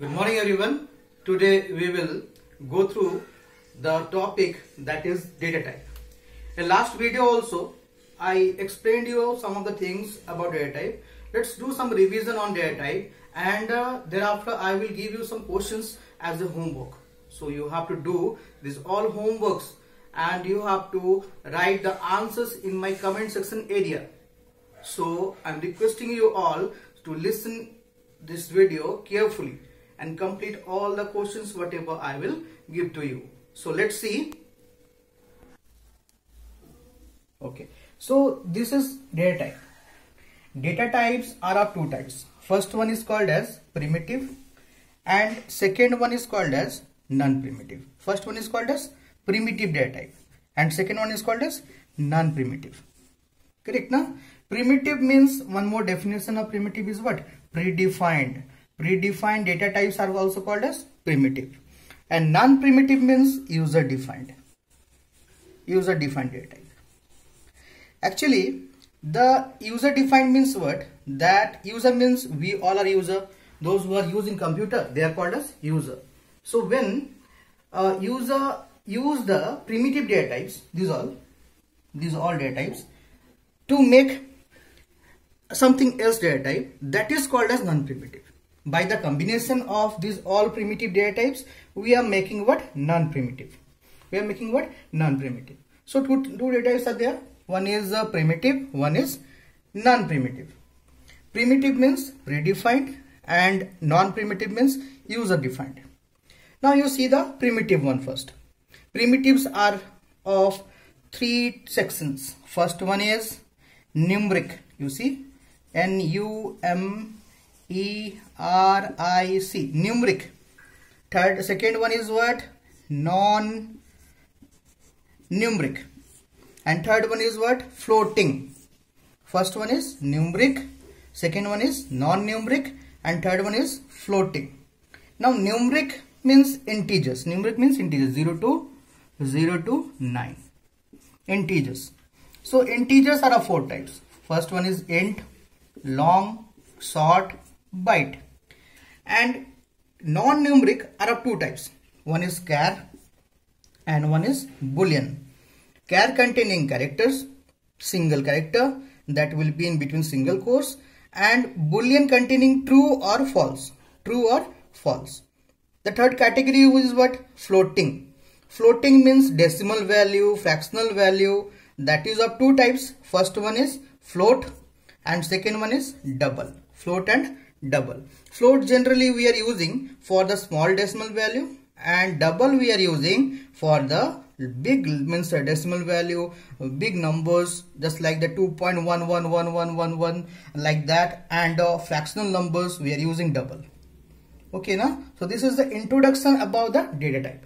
Good morning everyone. Today we will go through the topic that is data type. In last video also I explained you some of the things about data type. Let's do some revision on data type and uh, thereafter I will give you some questions as a homework. So you have to do these all homeworks and you have to write the answers in my comment section area. So I'm requesting you all to listen this video carefully and complete all the questions whatever I will give to you. So let's see. Okay. So this is data type. Data types are of two types. First one is called as primitive and second one is called as non-primitive. First one is called as primitive data type and second one is called as non-primitive. Correct now? Primitive means one more definition of primitive is what? Predefined. Predefined data types are also called as primitive. And non-primitive means user defined. User defined data type. Actually, the user defined means what? That user means we all are user. Those who are using computer, they are called as user. So when uh, user use the primitive data types, these all, these all data types, to make something else data type that is called as non-primitive. By the combination of these all primitive data types, we are making what? Non-primitive. We are making what? Non-primitive. So two, two data types are there. One is uh, primitive, one is non-primitive. Primitive means predefined and non-primitive means user-defined. Now you see the primitive one first. Primitives are of three sections. First one is numeric. You see N U M E R I C numeric. Third second one is what? Non numeric. And third one is what? Floating. First one is numeric, second one is non-numeric and third one is floating. Now numeric means integers. Numeric means integers 0 to 0 to 9. Integers. So integers are of four types. First one is int, long, short, byte. And non-numeric are of two types. One is char and one is boolean. Char containing characters, single character that will be in between single quotes and boolean containing true or false. True or false. The third category is what? Floating. Floating means decimal value, fractional value that is of two types. First one is float and second one is double. Float and double. Float generally we are using for the small decimal value and double we are using for the big means a decimal value big numbers just like the 2.111111 like that and uh, fractional numbers we are using double. Okay now so this is the introduction about the data type.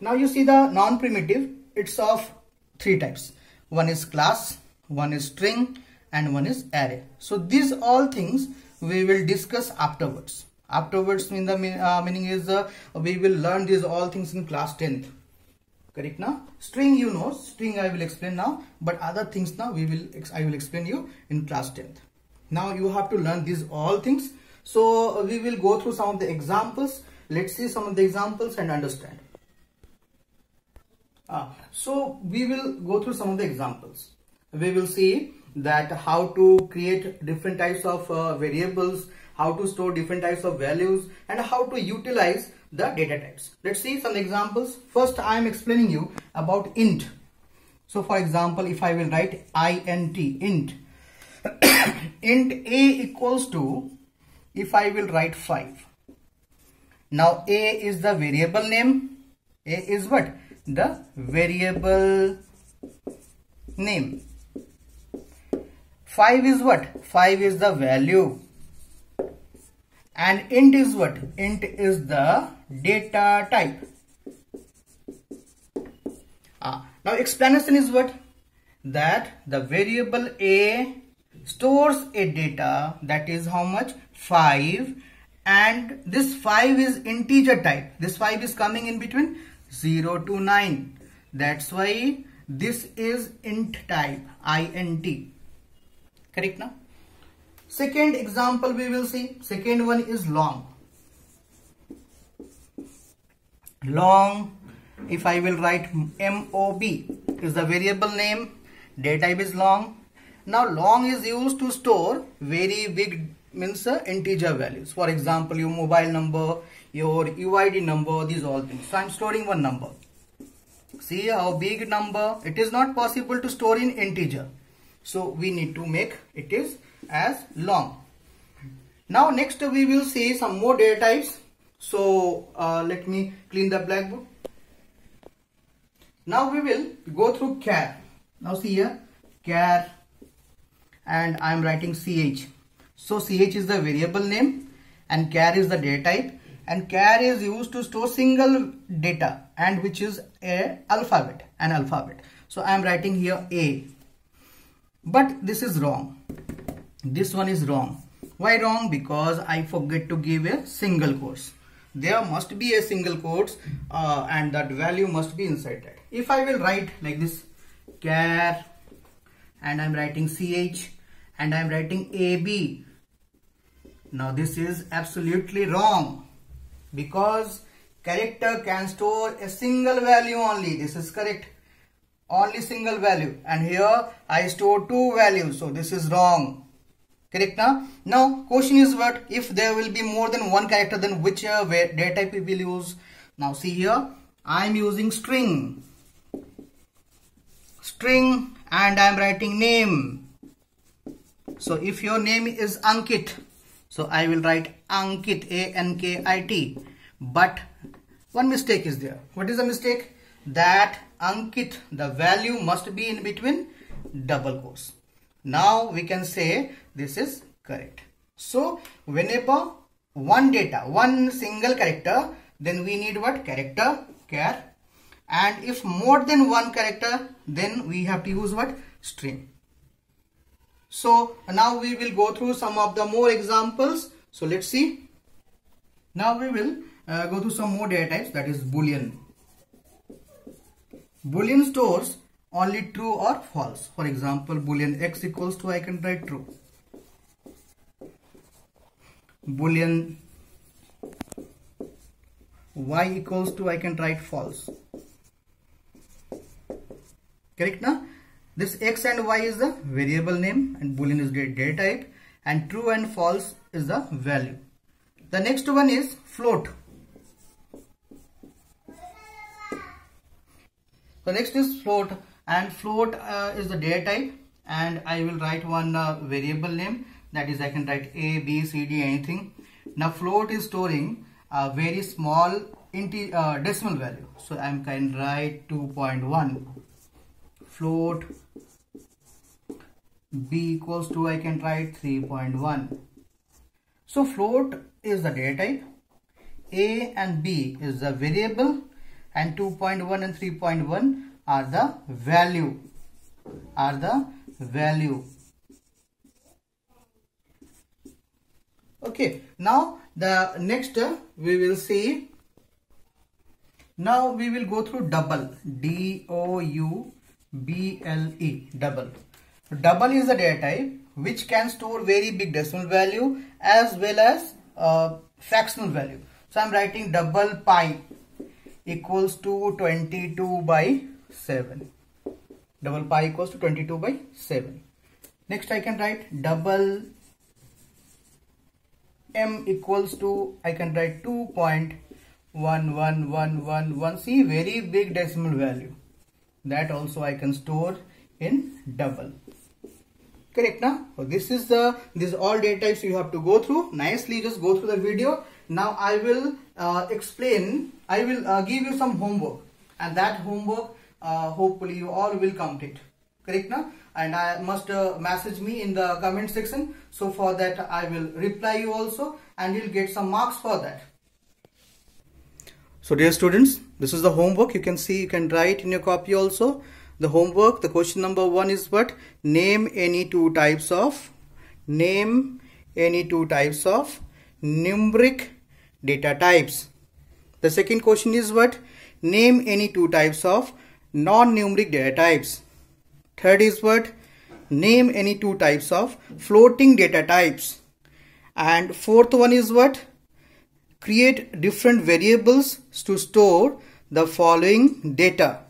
Now you see the non-primitive it's of three types. One is class one is string and one is array. So these all things we will discuss afterwards. Afterwards mean the uh, meaning is uh, we will learn these all things in class 10th correct now string you know string i will explain now but other things now we will i will explain you in class 10th now you have to learn these all things. So we will go through some of the examples. Let's see some of the examples and understand. Uh, so we will go through some of the examples. We will see that how to create different types of uh, variables, how to store different types of values and how to utilize the data types. Let's see some examples. First I am explaining you about int. So for example if I will write int, int, int a equals to if I will write 5. Now a is the variable name, a is what? The variable name 5 is what? 5 is the value. And int is what? Int is the data type. Ah, now explanation is what? That the variable a stores a data that is how much? 5 and this 5 is integer type. This 5 is coming in between 0 to 9. That's why this is int type, int correct now second example we will see. Second one is long. Long if I will write MOB is the variable name. Data type is long. Now long is used to store very big means uh, integer values. For example your mobile number your UID number these all things. So I'm storing one number. See how big number. It is not possible to store in integer so we need to make it is as long. Now next we will see some more data types. So uh, let me clean the blackboard. Now we will go through char. Now see here char and I am writing ch. So ch is the variable name and char is the data type. And char is used to store single data and which is a alphabet an alphabet. So I am writing here a but this is wrong. This one is wrong. Why wrong? Because I forget to give a single quotes. There must be a single quotes uh, and that value must be that if I will write like this char and I'm writing ch and I'm writing ab now this is absolutely wrong. Because character can store a single value only. This is correct only single value. And here I store two values. So this is wrong. Correct now now question is what? If there will be more than one character then which uh, data type we will use? Now see here. I am using string. String and I am writing name. So if your name is Ankit so I will write Ankit A-N-K-I-T but one mistake is there. What is the mistake? That Ankit, the value must be in between double quotes. Now we can say this is correct. So whenever one data, one single character, then we need what? Character, char. And if more than one character, then we have to use what? String. So now we will go through some of the more examples. So let's see. Now we will uh, go through some more data types that is boolean. Boolean stores only true or false. For example, boolean x equals to I can write true. Boolean y equals to I can write false. Correct now? This x and y is the variable name and boolean is the data type and true and false is the value. The next one is float. Next is float and float uh, is the data type and I will write one uh, variable name that is I can write A, B, C, D anything. Now float is storing a very small uh, decimal value. So I can write 2.1 float B equals to I can write 3.1. So float is the data type. A and B is the variable and 2.1 and 3.1 are the value are the value. Okay now the next uh, we will see. Now we will go through double d o u b l e double. Double is the data type which can store very big decimal value as well as uh, fractional value. So i'm writing double pi equals to 22 by 7 double pi equals to 22 by 7 next I can write double m equals to I can write 2.11111 see very big decimal value. That also I can store in double. Correct now so this is the this all data types you have to go through. Nicely just go through the video. Now I will uh, explain I will uh, give you some homework. And that homework uh, hopefully you all will complete. Correct now and I must uh, message me in the comment section. So for that I will reply you also and you'll get some marks for that. So dear students this is the homework. You can see you can write in your copy also. The homework the question number one is what? Name any two types of name any two types of numeric data types the second question is what? Name any two types of non-numeric data types. Third is what? Name any two types of floating data types. And fourth one is what? Create different variables to store the following data.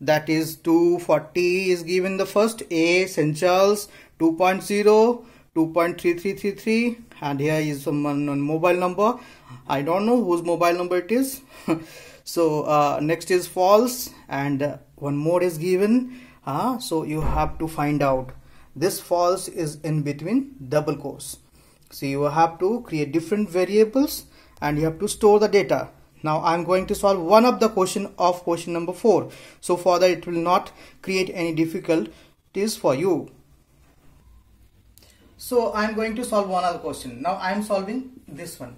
That is 240 is given the first A. Charles 2.0 2.3333 and here is someone mobile number. I don't know whose mobile number it is. So uh, next is false and uh, one more is given. Uh, so you have to find out. This false is in between double quotes. So you have to create different variables and you have to store the data. Now I'm going to solve one of the question of question number 4. So for that it will not create any difficulties for you. So I'm going to solve one other question. Now I'm solving this one.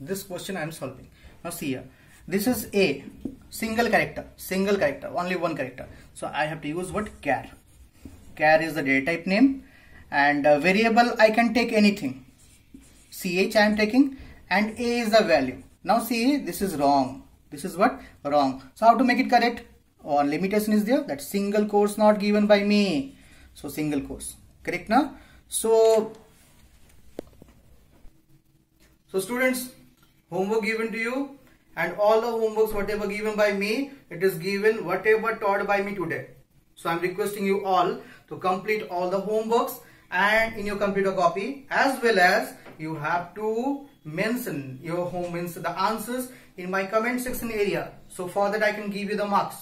This question I'm solving. Now see here. This is A. Single character. Single character. Only one character. So I have to use what? char. Char is the data type name. And uh, variable I can take anything. CH I am taking. And A is the value. Now see, this is wrong. This is what? Wrong. So how to make it correct? One limitation is there that single quotes not given by me. So single quotes. Correct now? So, so students, homework given to you and all the homeworks whatever given by me, it is given whatever taught by me today. So I'm requesting you all to complete all the homeworks and in your computer copy as well as you have to mention your home means the answers in my comment section area. So for that i can give you the marks.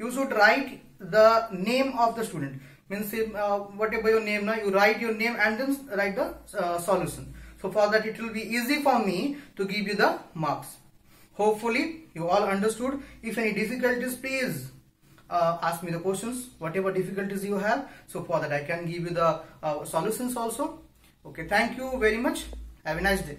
You should write the name of the student means uh, whatever your name now you write your name and then write the uh, solution. So for that it will be easy for me to give you the marks. Hopefully you all understood. If any difficulties please uh, ask me the questions. Whatever difficulties you have. So for that i can give you the uh, solutions also. Okay thank you very much. Have a nice day